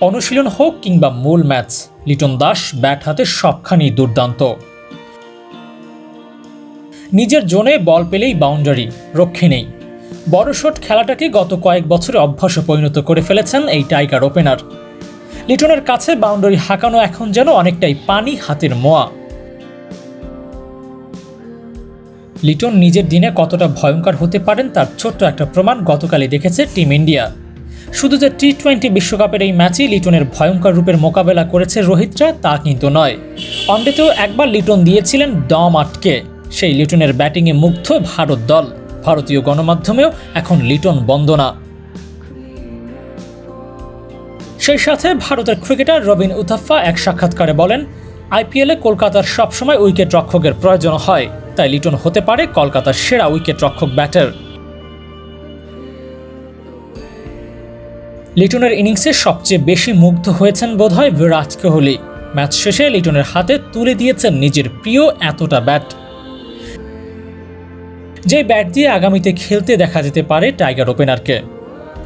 অনুশীলন হোক কিংবা মূল ম্যাচ, লিটন দাস ব্যাট হাতে সবখানি দুর্দান্ত। নিজের জোনে বল পেলেই বাউন্ডারি, রক্ষে নেই। বড় শট খেলাটাকে গত কয়েক বছরে অভ্যাসে পরিণত করে ফেলেছেন এই টাইগার ওপেনার। লিটনের কাছে বাউন্ডারি হাঁকানো এখন যেন অনেকটাই পানি হাতের মোয়া। লিটন নিজের দিনে কতটা ভয়ঙ্কর হতে পারেন তার ছোট্ট একটা প্রমাণ গতকালই দেখেছে টিম ইন্ডিয়া। শুধু যে টি টোয়েন্টি বিশ্বকাপের এই ম্যাচে লিটনের ভয়ঙ্কর রূপের মোকাবেলা করেছে রোহিতরা, তা কিন্তু নয়। ওয়ানডেতেও একবার লিটন দিয়েছিলেন দম আটকে। সেই লিটনের ব্যাটিংয়ে মুগ্ধ ভারত দল। ভারতীয় গণমাধ্যমেও এখন লিটন বন্দনা সেই সাথে ভারতের ক্রিকেটার রবিন উথাফা এক সাক্ষাৎকারে বলেন, আইপিএলে কলকাতার সবসময় উইকেট রক্ষকের প্রয়োজন হয়, তাই লিটন হতে পারে কলকাতার সেরা উইকেট রক্ষক ব্যাটার। লিটনের ইনিংসে সবচেয়ে বেশি মুগ্ধ হয়েছেন বোধহয় বিরাট কোহলি। ম্যাচ শেষে লিটনের হাতে তুলে দিয়েছেন নিজের প্রিয় এতটা ব্যাট। যে ব্যাট দিয়ে আগামীতে খেলতে দেখা যেতে পারে টাইগার ওপেনারকে।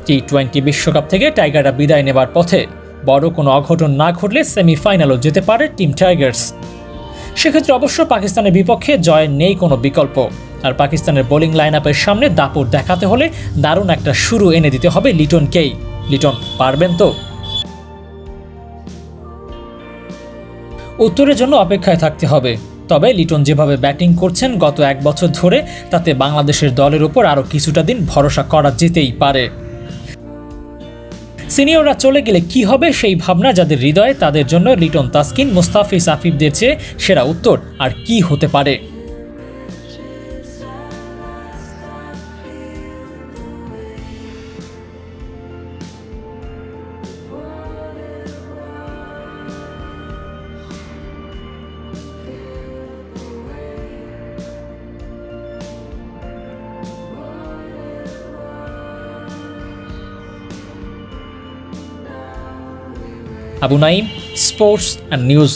টি টোয়েন্টি বিশ্বকাপ থেকে টাইগাররা বিদায় নেবার পথে বড় কোনো অঘটন না ঘটলে সেমিফাইনালও যেতে পারে টিম টাইগার্স। সেক্ষেত্রে অবশ্য পাকিস্তানের বিপক্ষে জয়ের নেই কোনো বিকল্প। আর পাকিস্তানের বোলিং লাইন আপের সামনে দাপট দেখাতে হলে দারুণ একটা শুরু এনে দিতে হবে লিটনকেই। লিটন, পারবেন তো? উত্তরের জন্য অপেক্ষায় থাকতে হবে। তবে লিটন যেভাবে ব্যাটিং করছেন গত এক বছর ধরে, তাতে বাংলাদেশের দলের উপর আরও কিছুটা দিন ভরসা করা যেতেই পারে। সিনিয়ররা চলে গেলে কি হবে সেই ভাবনা যাদের হৃদয়ে, তাদের জন্য লিটন তাসকিন, মুস্তাফিজ আফিফদের চেয়ে সেরা উত্তর আর কি হতে পারে। Abu Naim sports and news